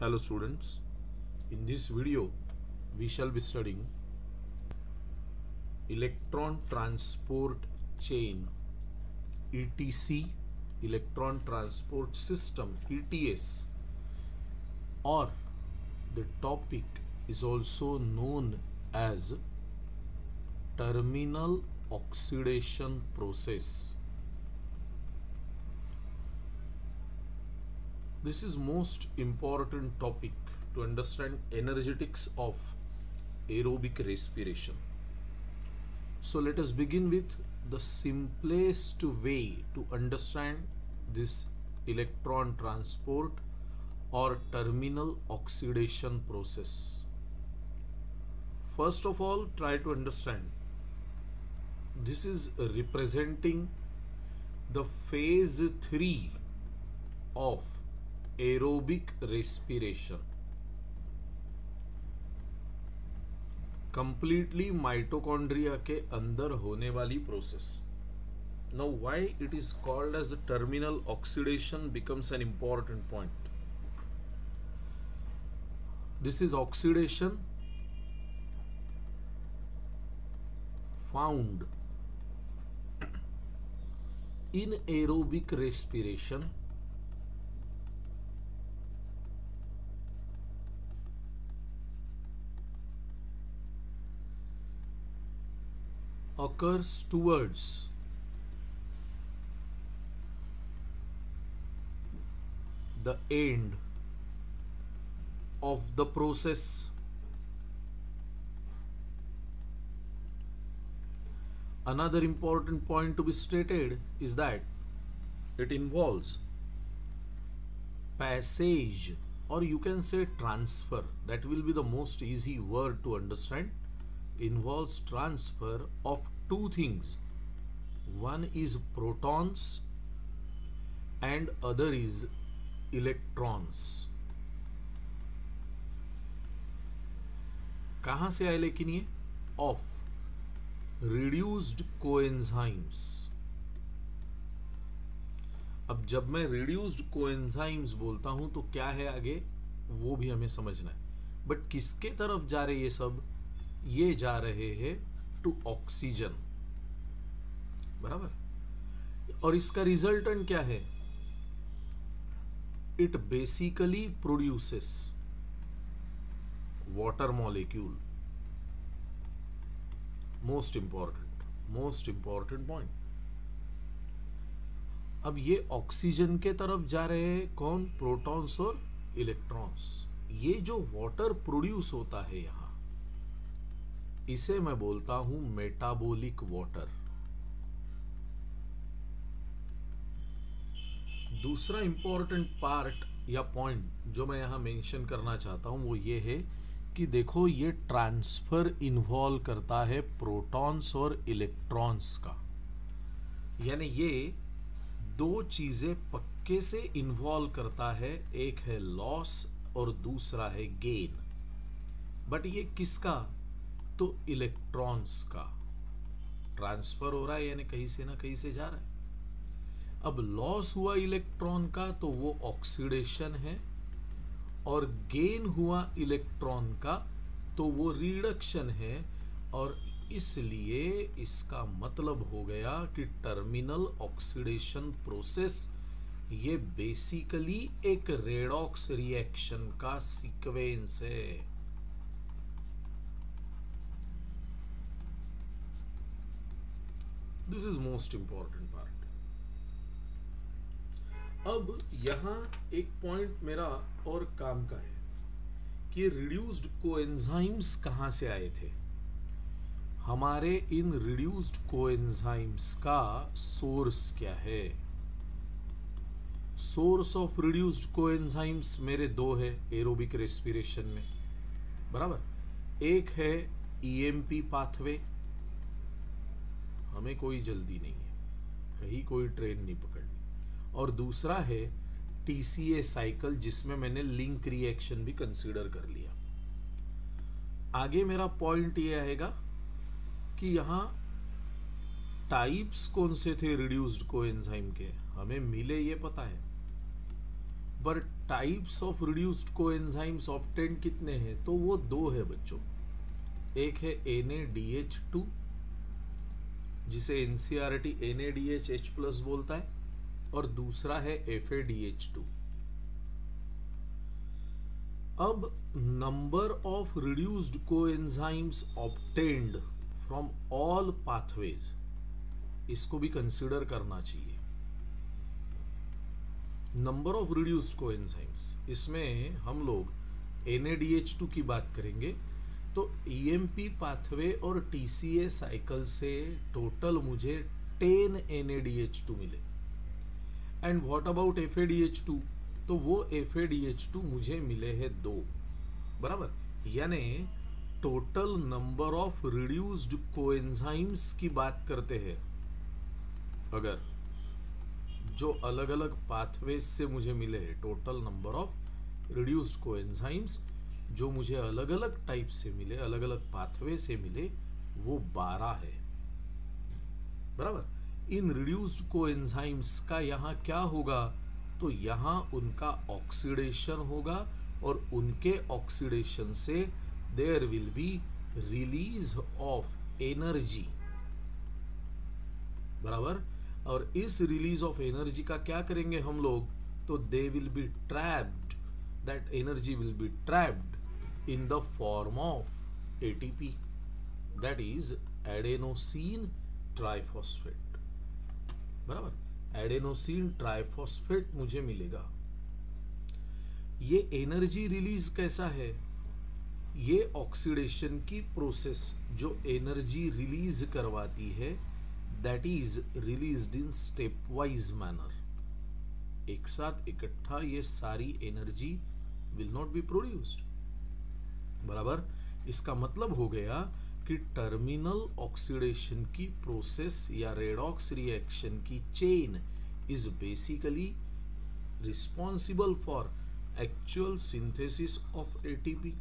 Hello students, in this video we shall be studying electron transport chain ETC electron transport system ETS or the topic is also known as terminal oxidation process this is most important topic to understand energetics of aerobic respiration. So let us begin with the simplest way to understand this electron transport or terminal oxidation process. First of all try to understand. This is representing the phase 3 of aerobic respiration completely mitochondria के अंदर होने वाली process know why it is called as terminal oxidation becomes an important point this is oxidation found in aerobic respiration occurs towards the end of the process. Another important point to be stated is that it involves passage or you can say transfer. That will be the most easy word to understand involves transfer of two things. One is protons and other is electrons. कहाँ से आए लेकिन ये? Of reduced coenzymes अब जब मैं reduced coenzymes बोलता हूँ तो क्या है आगे? वो भी हमें समझना है। बट किसके तरफ़ जा रहे ये सब? ये जा रहे हैं टू ऑक्सीजन बराबर? और इसका रिजल्टेंट क्या है? It basically produces water molecule most important most important point अब ये ऑक्सीजन के तरफ़ जा रहे हैं कौन? प्रोटॉन्स और इलेक्ट्रॉन्स ये जो वाटर प्रोड्यूस होता है यहाँ इसे मैं बोलता हूँ मेटाबॉलिक वाटर दूसरा इंपॉर्टेंट पार्ट या पॉइंट जो मैं यहाँ मेंशन करना चाहता हूँ वो ये है कि देखो ये ट्रांसफ़र इन्वॉल्व करता है प्रोटॉन्स और इलेक्ट्रॉन्स का. यानी ये दो चीज़ें पक्के से इन्वॉल्व करता है, एक है लॉस और दूसरा है गेन बट ये किसका तो इलेक्ट्रॉन्स का ट्रांसफ़र हो रहा है, यानी कहीं से ना कहीं से जा रहा है। अब लॉस हुआ इलेक्ट्रॉन का तो वो ऑक्सीडेशन है, और गेन हुआ इलेक्ट्रॉन का तो वो रिडक्शन है, और इसलिए इसका मतलब हो गया कि टर्मिनल ऑक्सीडेशन प्रोसेस ये बेसिकली एक रेडॉक्स रिएक्शन का सीक्वेंस है। This is most important part अब यहाँ एक पॉइंट मेरा और काम का है कि रिड्यूस्ड कोएंजाइम्स कहाँ से आए थे? हमारे इन रिड्यूस्ड कोएंजाइम्स का सोर्स क्या है? सोर्स ऑफ़ रिड्यूस्ड कोएंजाइम्स मेरे दो है एरोबिक रेस्पिरेशन में। बराबर? एक है ईएमपी पाथवे हमें कोई जल्दी नहीं है। कहीं कोई ट्रेन नहीं पकड़नी। और दूसरा है टीसीए साइकिल जिसमें मैंने लिंक रिएक्शन भी कंसिडर कर लिया। आगे मेरा पॉइंट ये आएगा कि यहाँ टाइप्स कौन से थे रिड्यूस्ड को के? हमें मिले ये पता है। पर types of reduced coenzymes obtain कितने हैं? तो वो दो है बच्चों। एक है NaDH2 जिसे NCR T N A D H H plus बोलता है, और दूसरा है FADH2 अब number of reduced coenzymes obtained from all pathways इसको भी कंसिडर करना चाहिए। नंबर ऑफ़ रिड्यूस्ड कोएंजाइम्स इसमें हम लोग NaDH2 की बात करेंगे। तो ईएमपी e पाथवे और टीसीए साइकिल से टोटल मुझे टेन NaDH2 मिले। एंड व्हाट अबाउट FADH2 तो वो FADH2 मुझे मिले हैं दो। बराबर? यानी total number of reduced coenzymes की बात करते हैं। अगर जो अलग अलग पाथवेज से मुझे मिले हैं total number of reduced coenzymes जो मुझे अलग अलग टाइप से मिले अलग अलग पाथवे से मिले, वो बारह है। बराबर? इन रिड्यूस्ड को एंजाइम्स का यहाँ क्या होगा? तो यहाँ उनका ऑक्सीडेशन होगा और उनके ऑक्सीडेशन से there will be release of energy बराबर? और इस रिलीज़ ऑफ़ एनर्जी का क्या करेंगे हम लोग? तो they will be trapped that energy will be trapped in the form of ATP that is adenosine triphosphate बराबर? एडेनोसिन ट्राइफॉस्फेट मुझे मिलेगा। ये एनर्जी रिलीज़ कैसा है? ये ऑक्सीडेशन की प्रोसेस जो एनर्जी रिलीज़ करवाती है that is released in step wise manner एक साथ इकट्ठा ये सारी energy will not be produced बराबर? इसका मतलब हो गया कि टर्मिनल ऑक्सीडेशन की प्रोसेस या रेडॉक्स रिएक्शन की chain is basically responsible for actual synthesis of ATP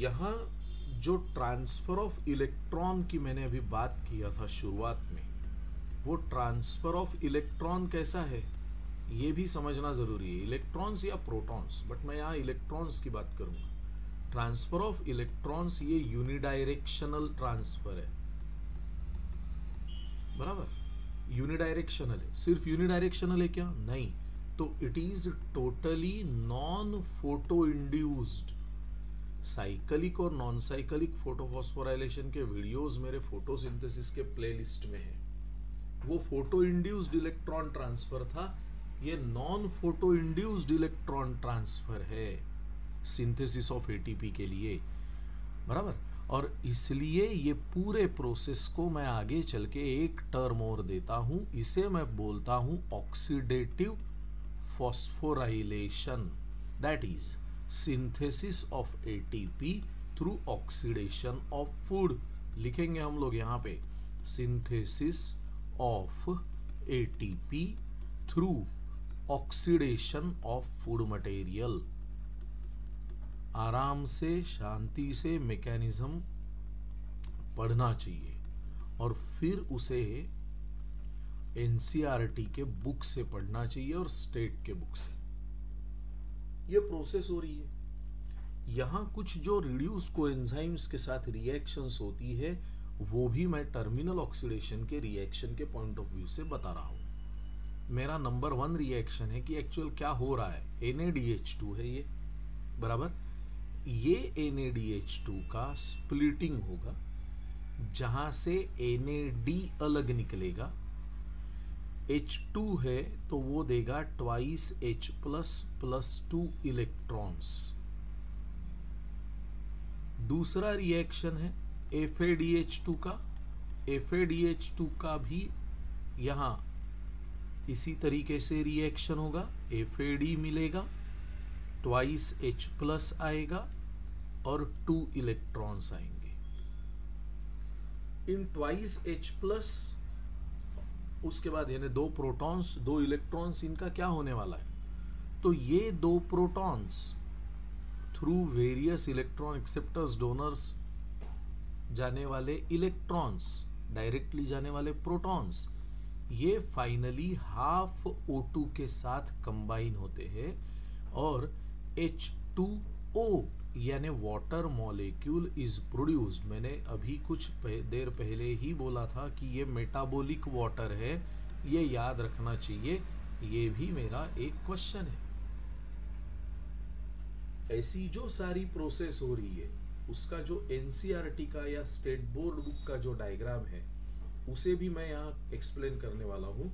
यहाँ जो ट्रांसफ़र ऑफ़ इलेक्ट्रॉन की मैंने अभी बात किया था शुरुआत में, वो ट्रांसफ़र ऑफ़ इलेक्ट्रॉन कैसा है? ये भी समझना ज़रूरी है इलेक्ट्रॉन्स या प्रोटॉन्स बट मैं यहाँ इलेक्ट्रॉन्स की बात करूँगा। ट्रांसफ़र ऑफ़ इलेक्ट्रॉन्स ये यूनिडायरेक्शनल ट्रांसफ़र है। बराबर? यूनिडायरेक्शनल है। सिर्फ़ यूनिडायरेक्शनल है क्या? नहीं। तो it is totally non photo induced cyclic और नॉन साइकलिक फोटोफॉस्फोराइलेशन के वीडियोस मेरे फोटोसिंथेसिस के प्लेलिस्ट में है। वो फ़ोटो इंड्यूस्ड इलेक्ट्रॉन ट्रांसफ़र था। ये non photo induced electron transfer है सिंथेसिस ऑफ़ एटीपी के लिए, बराबर? और इसलिए ये पूरे प्रोसेस को मैं आगे चल के एक टर्म और देता हूँ। इसे मैं बोलता हूँ oxidative phosphorylation that is synthesis of ATP through oxidation of food लिखेंगे हम लोग यहाँ पे synthesis of ATP through oxidation of food material आराम से, शांति से मैकेनिज्म पढ़ना चाहिए और फिर उसे एनसीआरटी के बुक से पढ़ना चाहिए और स्टेट के बुक से। ये प्रोसेस हो रही है। यहाँ कुछ जो रिड्यूस को एंजाइम्स के साथ रिएक्शंस होती है, वो भी मैं टर्मिनल ऑक्सीडेशन के रिएक्शन के पॉइंट ऑफ़ व्यू से बता रहा हूँ। मेरा नंबर वन रिएक्शन है कि एक्चुअल क्या हो रहा है? टू है ये। बराबर? ये टू का स्प्लिटिंग होगा, जहाँ से डी अलग निकलेगा। टू है तो वो देगा twice H plus plus two electrons दूसरा रिएक्शन है टू का। टू का भी यहाँ इसी तरीके से रिएक्शन होगा। एफ़ ए डी मिलेगा ट्वाइस एच प्लस आएगा और टू इलेक्ट्रॉन्स आएँगे। इन ट्वाइस एच प्लस उसके बाद यानी दो प्रोटॉन्स दो इलेक्ट्रॉन्स इनका क्या होने वाला है? तो ये दो protons through various electron acceptors donors जाने वाले इलेक्ट्रॉन्स डायरेक्टली जाने वाले प्रोटॉन्स ये फाइनली हाफ़ O2 के साथ कंबाइन होते हैं और एच H2O यानी वाटर मॉलिक्यूल इज़ प्रोड्यूस्ड मैंने अभी कुछ देर पहले ही बोला था कि ये मेटाबॉलिक वाटर है, ये याद रखना चाहिए, ये भी मेरा एक क्वेश्चन है। ऐसी जो सारी प्रोसेस हो रही है, उसका जो एनसीईआरटी का या स्टेट बोर्ड बुक का जो डायग्राम है उसे भी मैं यहाँ एक्सप्लेन करने वाला हूँ।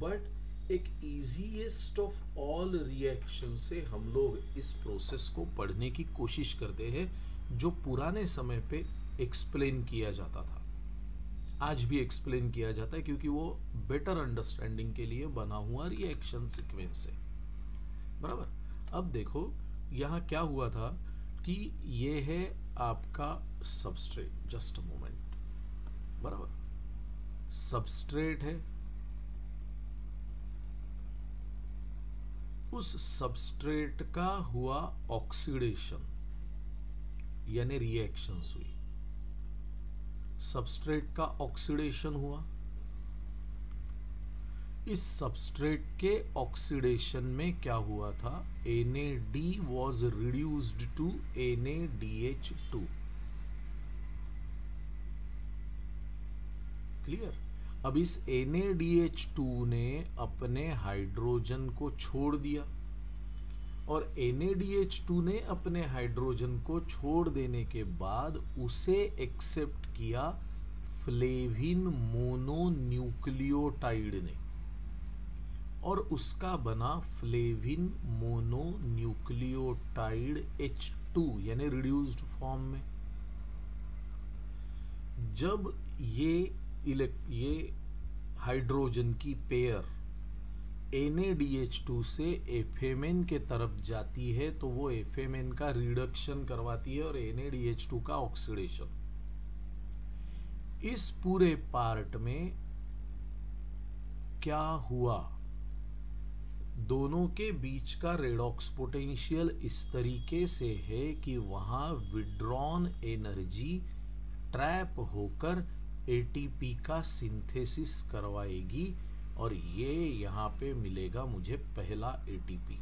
बट एक इजीएस्ट ऑफ़ ऑल रिएक्शन से हम लोग इस प्रोसेस को पढ़ने की कोशिश करते हैं, जो पुराने समय पे एक्सप्लेन किया जाता था। आज भी एक्सप्लेन किया जाता है, क्योंकि वो बेटर अंडरस्टैंडिंग के लिए बना हुआ रिएक्शन सिक्वेंस है। बराबर? अब देखो, यहाँ क्या हुआ था कि ये है आपका सबस्ट्रेट जस्ट मोमेंट बराबर? सबस्ट्रेट है, उस सबस्ट्रेट का हुआ ऑक्सीडेशन यानी रिएक्शंस हुई। सबस्ट्रेट का ऑक्सीडेशन हुआ। इस सबस्ट्रेट के ऑक्सीडेशन में क्या हुआ था? NAD was D H NADH2 clear अब इस NADH2 ने अपने हाइड्रोजन को छोड़ दिया और NADH2 ने अपने हाइड्रोजन को छोड़ देने के बाद उसे एक्सेप्ट किया फ्लेविन मोनोन्यूक्लियोटाइड ने। और उसका बना फ्लेविन मोनोन्यूक्लियोटाइड H2 यानी रिड्यूस्ड फॉर्म में। जब ये ये हाइड्रोजन की पेयर NaDH2 से एफेमेन के तरफ़ जाती है तो वो एफेमेन का रिडक्शन करवाती है और NaDH2 का ऑक्सीडेशन। इस पूरे पार्ट में क्या हुआ? दोनों के बीच का रेडॉक्स पोटेंशियल इस तरीके से है कि वहाँ विड्रॉन एनर्जी ट्रैप होकर एटीपी का सिंथेसिस करवाएगी और ये यहाँ पे मिलेगा मुझे पहला एटीपी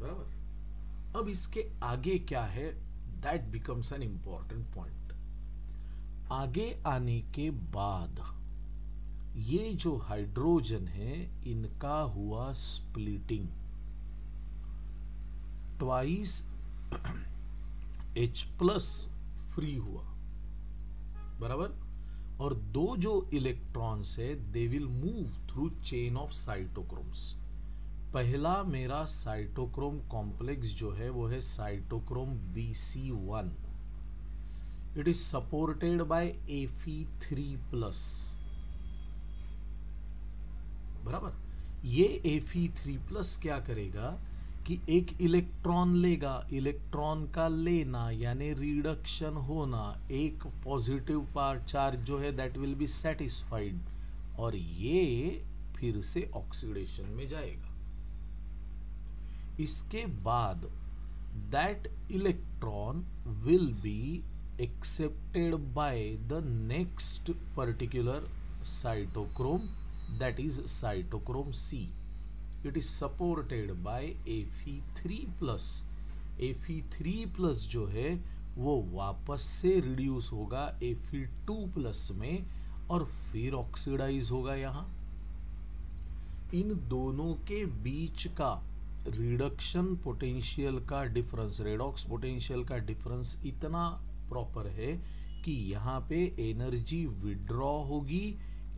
बराबर? अब इसके आगे क्या है? That becomes an important point आगे आने के बाद ये जो हाइड्रोजन है, इनका हुआ splitting twice H plus free हुआ। बराबर? और दो जो इलेक्ट्रॉन्स है they will move through chain of cytochromes पहला मेरा साइटोक्रोम कॉम्प्लेक्स जो है, वो है cytochrome B C one it is supported by Fe three plus बराबर? ये एफी थ्री प्लस क्या करेगा? कि एक इलेक्ट्रॉन लेगा, इलेक्ट्रॉन का लेना, यानी रिडक्शन होना, एक पॉजिटिव पार्ट चार्ज जो है दैट विल बी सेटिस्फाइड और ये फिर से ऑक्सीडेशन में जाएगा इसके बाद that electron will be accepted by the next particular cytochrome that is cytochrome C. It is supported by Fe3 plus. Fe3 plus जो है, वो वापस से रिड्यूस होगा Fe2 प्लस में और फिर ऑक्सीडाइज होगा यहाँ इन दोनों के बीच का रिडक्शन पोटेंशियल का डिफरेंस रेडॉक्स पोटेंशियल का डिफरेंस इतना प्रॉपर है कि यहाँ पे एनर्जी विड्रॉ होगी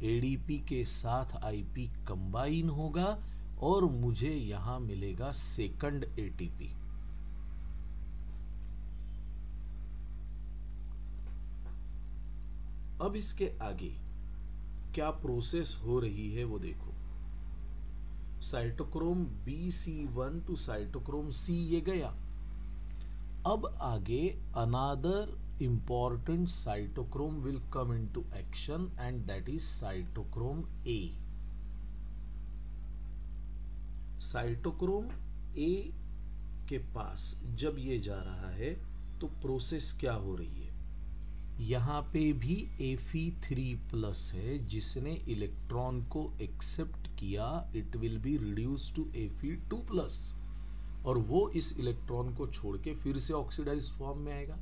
एडीपी के साथ आईपी कंबाइन होगा और मुझे यहाँ मिलेगा सेकंड एटीपी अब इसके आगे, क्या प्रोसेस हो रही है वो देखो। Cytochrome B C one to cytochrome C ये गया। अब आगे another important cytochrome will come into action and that is cytochrome A. Cytochrome A के पास जब ये जा रहा है तो प्रोसेस क्या हो रही है? यहाँ पे भी एफी थ्री प्लस है, जिसने इलेक्ट्रॉन को एक्सेप्ट किया it will be reduce to Fe two plus और वो इस इलेक्ट्रॉन को छोड़ के फिर से ऑक्सीडाइज फॉर्म में आएगा।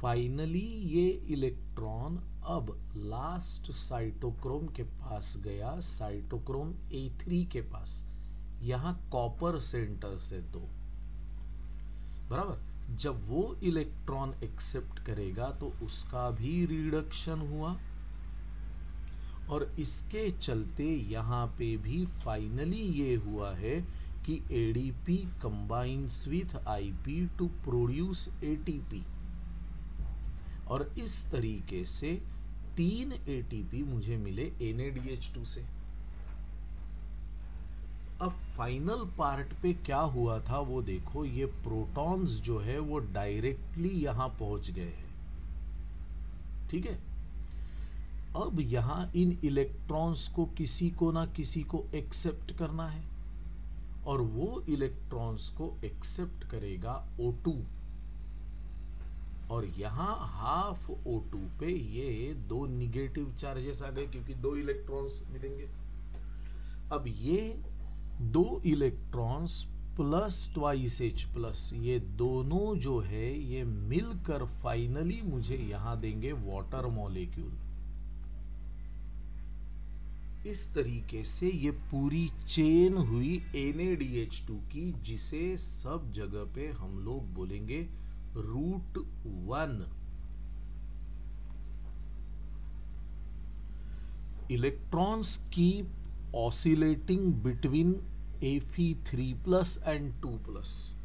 फाइनली ये इलेक्ट्रॉन अब लास्ट साइटोक्रोम के पास गया साइटोक्रोम ए थ्री के पास। यहाँ कॉपर सेंटर से दो। बराबर? जब वो इलेक्ट्रॉन एक्सेप्ट करेगा तो उसका भी रिडक्शन हुआ। और इसके चलते यहाँ पे भी फाइनली ये हुआ है कि ADP combines with IP to produce ATP और इस तरीके से तीन एटीपी मुझे मिले टू से। अब फाइनल पार्ट पे क्या हुआ था वो देखो, ये प्रोटॉन्स जो है वो डायरेक्टली यहाँ पहुँच गए हैं। ठीक है? अब यहाँ इन इलेक्ट्रॉन्स को किसी को ना किसी को एक्सेप्ट करना है और वो इलेक्ट्रॉन्स को एक्सेप्ट करेगा O2 और यहाँ हाफ़ ओ टू पे ये दो निगेटिव चार्जेस आ गए, क्योंकि दो इलेक्ट्रॉन्स मिलेंगे। अब ये दो electrons plus twice H plus ये दोनों जो है, ये मिलकर फाइनली मुझे यहाँ देंगे वाटर मॉलिक्यूल इस तरीके से ये पूरी चेन हुई टू की, जिसे सब जगह पे हम लोग बोलेंगे route one. Keep oscillating between three plus and two plus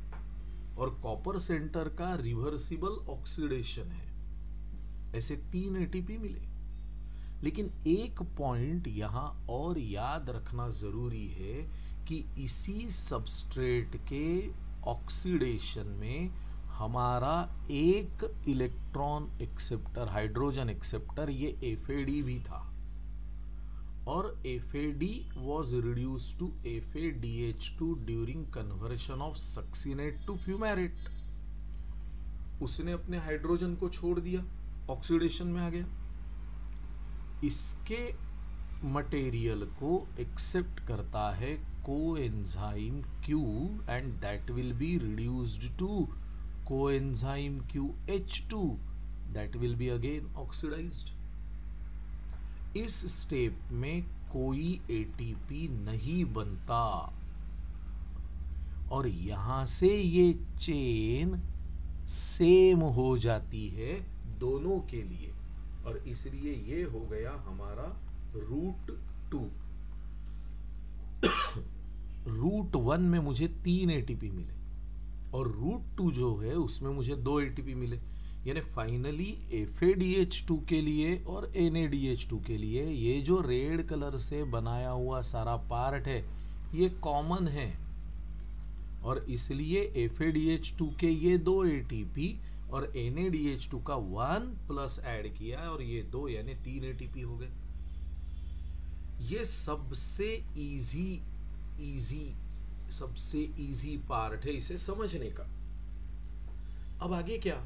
और कॉपर सेंटर का रिवर्सिबल ऑक्सीडेशन है। ऐसे तीन एटीपी मिले। लेकिन एक पॉइंट यहाँ और याद रखना ज़रूरी है कि इसी सबस्ट्रेट के ऑक्सीडेशन में हमारा एक इलेक्ट्रॉन एक्सेप्टर, हाइड्रोजन एक्सेप्टर, ये एफ़ भी था। और F A D was reduce to F A D H two during conversion of succinate to fumarate उसने अपने हाइड्रोजन को छोड़ दिया ऑक्सीडेशन में आ गया। इसके मटेरियल को एक्सेप्ट करता है को enzyme Q and that will be reduced to H two that will be again oxidised इस स्टेप में कोई एटीपी नहीं बनता। और यहाँ से ये चेन सेम हो जाती है दोनों के लिए। और इसलिए ये हो गया हमारा रूट टू रूट वन में मुझे तीन एटीपी मिले। और रूट टू जो है, उसमें मुझे दो एटीपी मिले। यानी finally F A D H two के लिए और N A D H two के लिए ये जो रेड कलर से बनाया हुआ सारा पार्ट है, ये कॉमन है। और इसलिए F A D H two के ये दो एटीपी और N A D H two का वन प्लस ऐड किया और ये दो, यानी तीन एटीपी हो गए। ये सबसे इजी इजी सबसे इजी पार्ट है इसे समझने का। अब आगे क्या?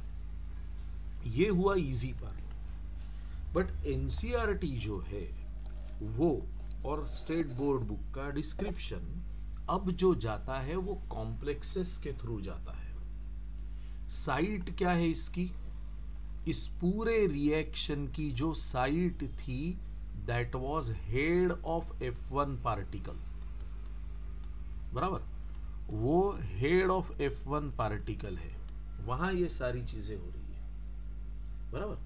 ये हुआ इजी पार्ट बट एनसीआरटी जो है, वो और स्टेट बोर्ड बुक का डिस्क्रिप्शन अब जो जाता है, वो कॉम्प्लेक्सेस के थ्रू जाता है। साइट क्या है इसकी? इस पूरे रिएक्शन की जो साइट थी that was head of F one particle बराबर? वो head of F one particle है। वहाँ ये सारी चीज़ें हो रही है। बराबर?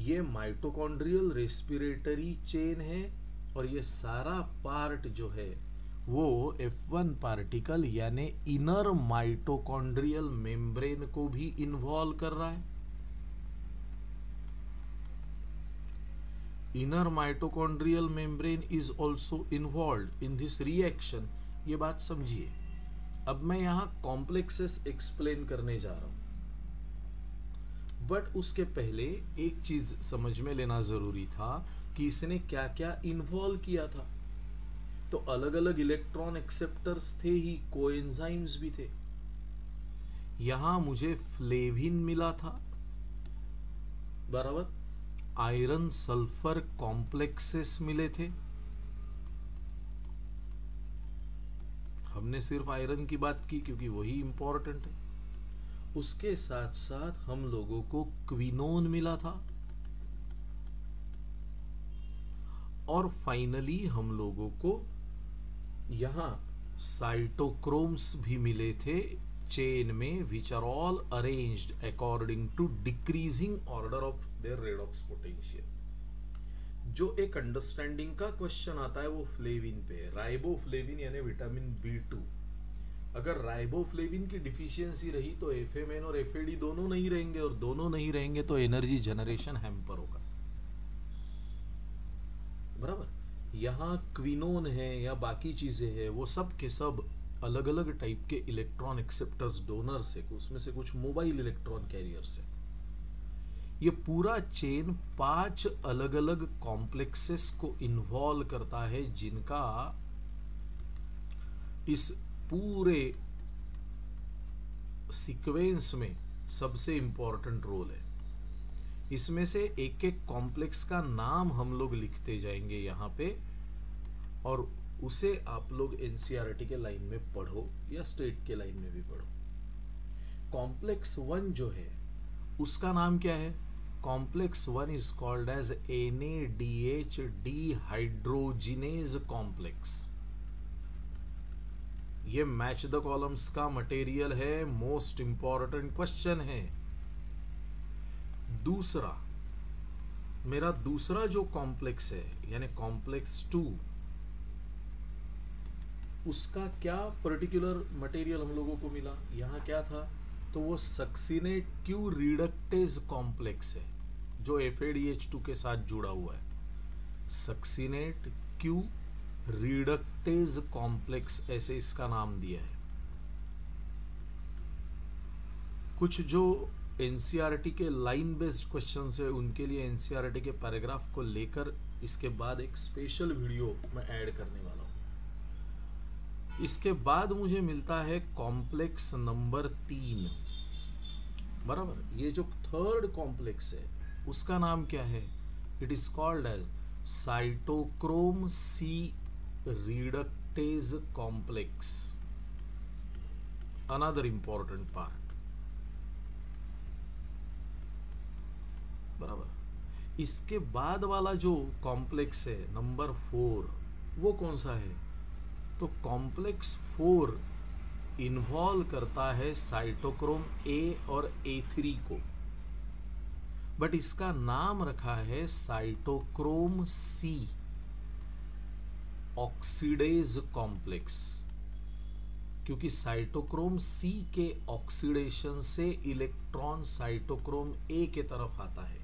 ये माइटोकॉन्ड्रियल रेस्पिरेटरी चेन है और ये सारा पार्ट जो है, वो F1 पार्टिकल यानी इनर माइटोकॉन्ड्रियल मेम्ब्रेन को भी इन्वॉल्व कर रहा है। Inner mitochondrial membrane is also involve in this reaction ये बात समझिए। अब मैं यहाँ कॉम्प्लेक्सेस एक्सप्लेन करने जा रहा हूँ। बट उसके पहले एक चीज़ समझ में लेना ज़रूरी था कि इसने क्या क्या इन्वॉल्व किया था। तो अलग अलग इलेक्ट्रॉन एक्सेप्टर्स थे ही कोएंजाइम्स भी थे। यहाँ मुझे फ्लेविन मिला था। बराबर? आयरन सल्फ़र कॉम्प्लेक्सेस मिले थे। हमने सिर्फ़ आयरन की बात की क्योंकि वही इंपॉर्टेंट है। उसके साथ साथ हम लोगों को क्विनोन मिला था। और फाइनली हम लोगों को यहाँ साइटोक्रोम्स भी मिले थे चेन में which are all arranged according to decreasing order of their redox potential जो एक अंडरस्टैंडिंग का क्वेश्चन आता है वो फ्लेविन पे है। राइबोफ्लेविन यानी विटामिन बी टू अगर राइबोफ्लेविन की डिफिशियंसी रही तो एफएमएन और एफ़ दोनों नहीं रहेंगे और दोनों नहीं रहेंगे तो एनर्जी जनरेशन हैम्पर होगा। बराबर? यहाँ क्विनोन है या बाकी चीज़ें हैं, वो सब के सब अलग अलग टाइप के इलेक्ट्रॉन एक्सेप्टर्स डोनर्स है। उसमें से कुछ मोबाइल इलेक्ट्रॉन कैरियर्स है। ये पूरा चेन पाँच अलग अलग कॉम्प्लेक्सेस को इन्वॉल्व करता है, जिनका इस पूरे सीक्वेंस में सबसे इंपॉर्टेंट रोल है। इसमें से एक एक कॉम्प्लेक्स का नाम हम लोग लिखते जाएँगे यहाँ पे, और उसे आप लोग एनसीईआरटी के लाइन में पढ़ो, या स्टेट के लाइन में भी पढ़ो। कॉम्प्लेक्स वन जो है, उसका नाम क्या है? As N A D H dehydrogenase complex ये मैच द कॉलम्स का मटेरियल है मोस्ट इंपॉर्टेंट क्वेश्चन है। दूसरा, मेरा दूसरा जो कॉम्प्लेक्स है, यानी कॉम्प्लेक्स टू उसका क्या पर्टिकुलर मटेरियल हम लोगों को मिला? यहाँ क्या था? तो वो सक्सीनेट क्यू रिडक्टेज कॉम्प्लेक्स है। जो एफ़ के साथ जुड़ा हुआ है। सक्सीनेट क्यू रिडक्टेज कॉम्प्लेक्स ऐसे इसका नाम दिया है। कुछ जो एनसीईआरटी के लाइन बेस्ड क्वेश्चन है, उनके लिए एनसीईआरटी के पैराग्राफ को लेकर इसके बाद एक स्पेशल वीडियो मैं ऐड करने वाला हूँ। इसके बाद मुझे मिलता है कॉम्प्लेक्स नंबर तीन। बराबर? ये जो थर्ड कॉम्प्लेक्स है उसका नाम क्या है? It is called as cytochrome C reductase complex another important part. बराबर। इसके बाद वाला जो कॉम्प्लेक्स है नंबर फोर वो कौन सा है? तो कॉम्प्लेक्स फोर इन्वॉल्व करता है साइटोक्रोम ए और ए थ्री को। बट इसका नाम रखा है साइटोक्रोम सी ऑक्सीडेज कॉम्प्लेक्स क्योंकि साइटोक्रोम सी के ऑक्सीडेशन से इलेक्ट्रॉन साइटोक्रोम ए के तरफ़ आता है।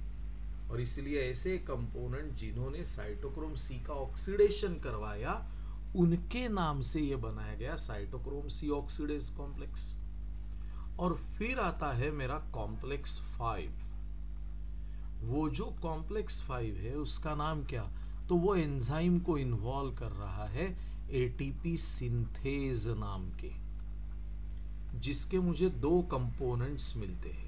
और इसलिए ऐसे कंपोनेंट जिन्होंने साइटोक्रोम सी का ऑक्सीडेशन करवाया, उनके नाम से यह बनाया गया साइटोक्रोम सी ऑक्सीडेज कॉम्प्लेक्स और फिर आता है मेरा कॉम्प्लेक्स फाइव वो जो कॉम्प्लेक्स फाइव है, उसका नाम क्या? तो वो एंजाइम को इन्वॉल्व कर रहा है एटीपी सिंथेज नाम के, जिसके मुझे दो कंपोनेंट्स मिलते हैं।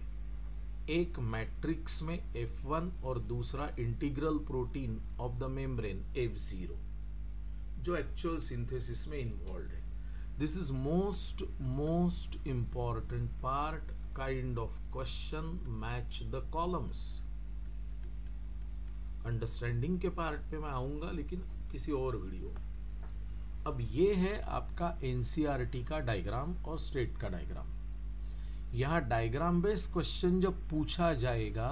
एक मैट्रिक्स में F1 और दूसरा integral protein of the membrane F0 जो एक्चुअल सिंथेसिस में इन्वॉल्व है। This is most most important part kind of question match the columns understanding के पार्ट पे मैं आऊँगा, लेकिन किसी और वीडियो अब ये है आपका एन e का डायग्राम और स्टेट का डायग्राम यहाँ डायग्राम बेस्ड क्वेश्चन जब पूछा जाएगा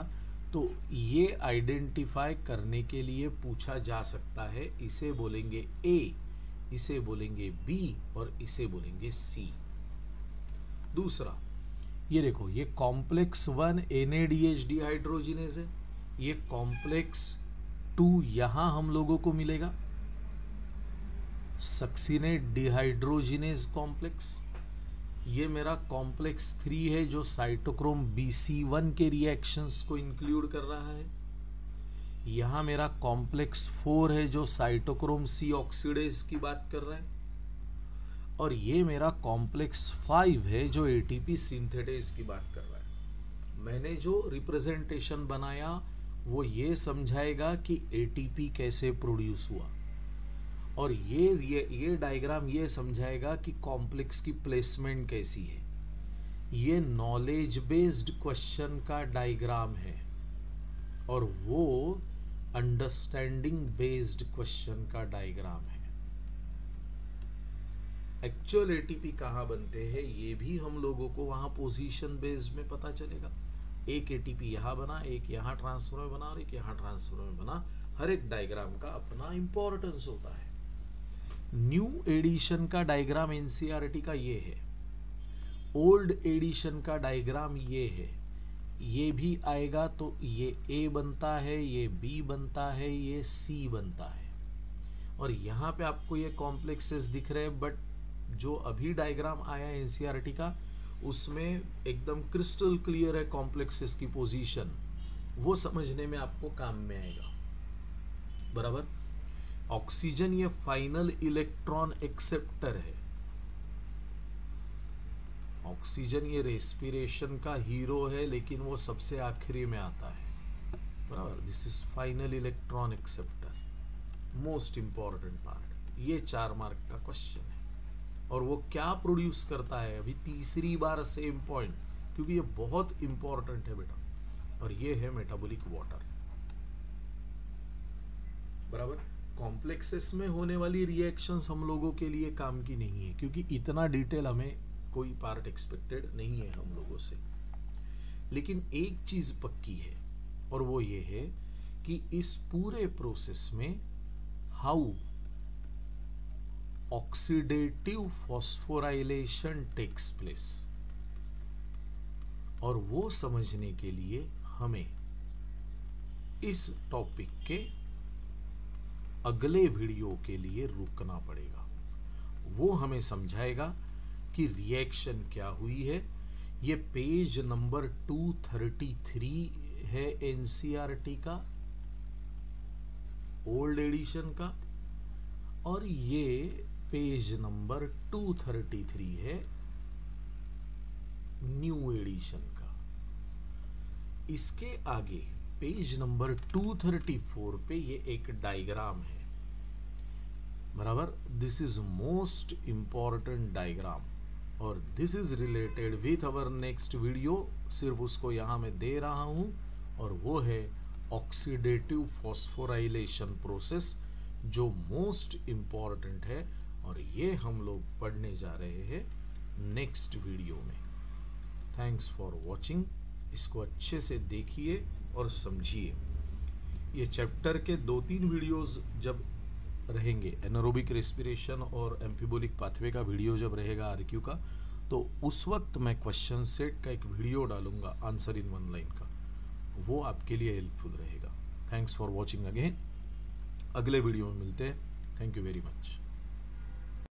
तो ये आइडेंटिफाई करने के लिए पूछा जा सकता है, इसे बोलेंगे ए इसे बोलेंगे बी और इसे बोलेंगे सी दूसरा, ये देखो, ये complex one N A D H dehydrogenase है। ये कॉम्प्लेक्स टू यहाँ हम लोगों को मिलेगा। सक्सीनेट डिहाइड्रोजिनेज कॉम्प्लेक्स ये मेरा कॉम्प्लेक्स थ्री है जो साइटोक्रोम बी सी वन के रिएक्शंस को इंक्लूड कर रहा है। यहाँ मेरा कॉम्प्लेक्स फोर है जो साइटोक्रोम सी ऑक्सीडेज की बात कर रहा है। और ये मेरा कॉम्प्लेक्स फाइव है जो एटीपी सिंथेटेज की बात कर रहा है। मैंने जो रिप्रेजेंटेशन बनाया वो ये समझाएगा कि एटीपी कैसे प्रोड्यूस हुआ। और ये ये ये डायग्राम ये समझाएगा कि कॉम्प्लेक्स की प्लेसमेंट कैसी है। ये नॉलेज बेस्ड क्वेश्चन का डायग्राम है। और वो अंडरस्टैंडिंग बेस्ड क्वेश्चन का डायग्राम है। एक्चुअल एटीपी कहाँ बनते हैं, ये भी हम लोगों को वहाँ पोजीशन बेस्ड में पता चलेगा। एक एटीपी यहाँ बना, एक यहाँ ट्रांसफ़र में बना और एक यहाँ ट्रांसफ़र में बना। हर एक डायग्राम का अपना इंपॉर्टेंस होता है। न्यू एडिशन का डायग्राम एनसीआरटी का ये है। ओल्ड एडिशन का डायग्राम ये है। ये भी आएगा तो ये ए बनता है, ये बी बनता है, ये सी बनता है। और यहाँ पे आपको ये कॉम्प्लेक्सेस दिख रहे हैं बट जो अभी डायग्राम आया है एनसीआरटी का उसमें एकदम क्रिस्टल क्लियर है कॉम्प्लेक्सेस की पोजीशन वो समझने में आपको काम में आएगा। बराबर? ऑक्सीजन ये फाइनल इलेक्ट्रॉन एक्सेप्टर है। ऑक्सीजन ये रेस्पिरेशन का हीरो है, लेकिन वो सबसे आखिरी में आता है। बराबर? This is final electron acceptor most important part ये चार मार्क का क्वेश्चन है। और वो क्या प्रोड्यूस करता है, अभी तीसरी बार सेम पॉइंट क्योंकि ये बहुत इंपॉर्टेंट है बेटा। और ये है मेटाबॉलिक वाटर बराबर? कॉम्प्लेक्सेस में होने वाली रिएक्शंस हम लोगों के लिए काम की नहीं है, क्योंकि इतना डिटेल हमें कोई पार्ट एक्सपेक्टेड नहीं है हम लोगों से। लेकिन एक चीज़ पक्की है, और वो ये है कि इस पूरे प्रोसेस में how oxidative phosphorylation takes place और वो समझने के लिए हमें इस टॉपिक के अगले वीडियो के लिए रुकना पड़ेगा। वो हमें समझाएगा कि रिएक्शन क्या हुई है। ये पेज नंबर 233 है एनसीआरटी का ओल्ड एडिशन का, और ये पेज नंबर 233 है न्यू एडिशन का। इसके आगे पेज नंबर 234 पे ये एक डायग्राम है। बराबर this is most important diagram और this is related with our next video सिर्फ़ उसको यहाँ मैं दे रहा हूँ और वो है ऑक्सीडेटिव फॉस्फोराइलेशन प्रोसेस जो मोस्ट इंपॉर्टेंट है। और ये हम लोग पढ़ने जा रहे हैं नेक्स्ट वीडियो में। थैंक्स फॉर वॉचिंग इसको अच्छे से देखिए और समझिए। ये चैप्टर के दो तीन वीडियोस जब रहेंगे एनारोबिक रेस्पिरेशन और एम्फिबोलिक पाथवे का वीडियो जब रहेगा आरक्यू का तो उस वक्त मैं क्वेश्चन सेट का एक वीडियो डालूँगा आंसर इन वन लाइन का। वो आपके लिए हेल्पफुल रहेगा। थैंक्स फॉर वॉचिंग अगेन अगले वीडियो में मिलते हैं। Thank you very much